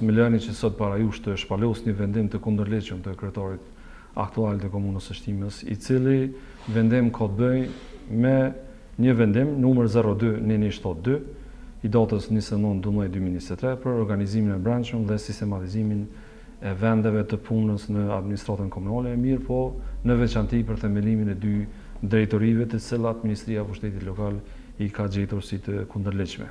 Më lëni që sot para jush të shpalos një vendim të kundërligjshëm të kryetarit aktual të Komunës së Shtimes, i cili vendim ka të bëjë me një vendim numër zero dy një një shtatë dy i datës njëzet e nëntë dhjetor dy mijë e njëzet e tre për organizimin e brendshëm dhe sistematizimin e vendeve të punës në administratën komunale, mirëpo në veçanti për themelimin e dy drejtorive të cilat Ministria e Pushtetit Lokal i ka gjetur si të kundërligjshme.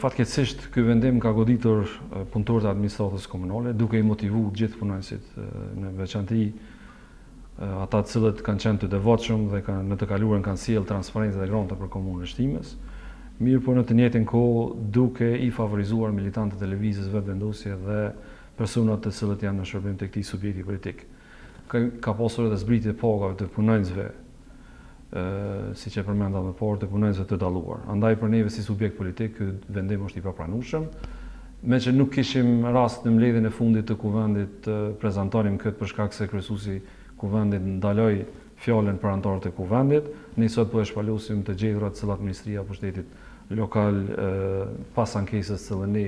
Fatkeqësisht, ky vendim ka goditur punëtorët e administratës komunale, duke i demotivu gjithë punonjësit, në veçanti ata të cilët kanë qenë të devotshëm dhe në të kaluarën kanë sjellë transparencë dhe grante për komunën e Shtimes, mirëpo në të njëjtën kohë duke i favorizuar militantët e Lëvizjes Vetëvendosje dhe personat të cilët janë në shërbim të këtij subjekti politik. Ka pasur edhe zbritje të pagave të punonjësve siç e përmenda më parë, të punonjësve të dalluar. Andaj për neve si subjekt politik ky vendim është i papranueshëm. Meqë nuk kishim rast në mbledhjen e fundit të kuvendit të prezantonim këtë për shkak se kryesuesi i kuvendit ndaloi fjalën për anëtarët e kuvendit, ne sot po e shpalosim të gjedhurat të cilat Ministria e Pushtetit Lokal pas ankesës të cilën ne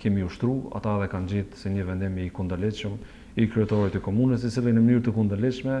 kemi ushtru, ata edhe kanë gjetë se një vendim i kundërligjshëm i kryetarit të komunës, i cili në mënyrë të kundërligjshme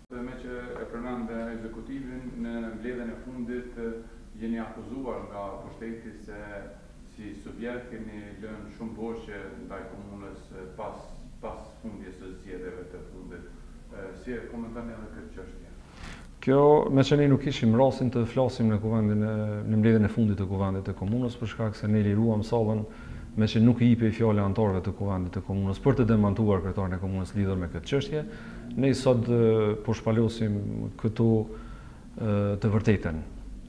Dhe meqë e përmendët ekzekutivin, në mbledhjen e fundit jeni akuzuar nga pushteti se si subjekt keni lënë shumë borxhe ndaj komunës pas pas humbjes së zgjedhjeve të fundit. Si e komentoni edhe këtë çështje? Kjo, meqë ne nuk kishim rastin të flasim në kuvendin e në mbledhjen e fundit të kuvendit të komunës për shkak se ne liruam sallën meqë nuk i jipej fjala anëtarëve të Kuvendit të Komunës për të demantuar kryetarin e Komunës lidhur me këtë çështje, ne sot po shpalosim këtu të vërtetën,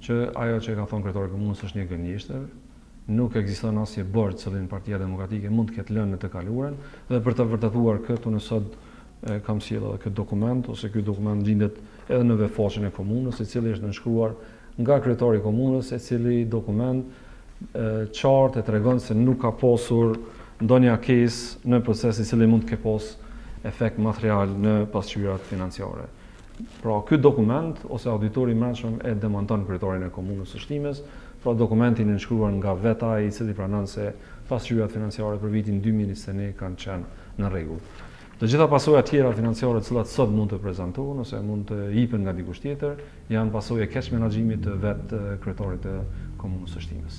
që ajo që ka thënë kryetari i Komunës është një gënjeshtër, nuk ekziston asnjë borxh të cilin Partia Demokratike mund të ketë lënë në të kaluarën dhe për ta vërtetuar këtë unë sot E kam sjellë edhe këtë dokument, ose ky dokument gjindet edhe në webfaqen e komunës, i cili është nënshkruar nga kryetari i komunës, i cili dokument qartë e tregon se nuk ka pasur ndonjë ankesë në proces i cili mund të ketë pas efekt material në pasqyrat financiare. Pra, ky dokument, ose auditori i brendshëm e demanton kryetarin e komunës së Shtimes, pra dokumentin e nënshkruar nga vetë ai i cili pranon se pasqyrat financiare për vitin 2021 kanë qenë në rregull. Të gjitha pasojat tjera financiare të cilat sot mund të prezantohen ose mund të jipen nga dikush tjetër, janë pasojë e keqmenaxhimit të vetë kryetarit të Komunës së Shtimes.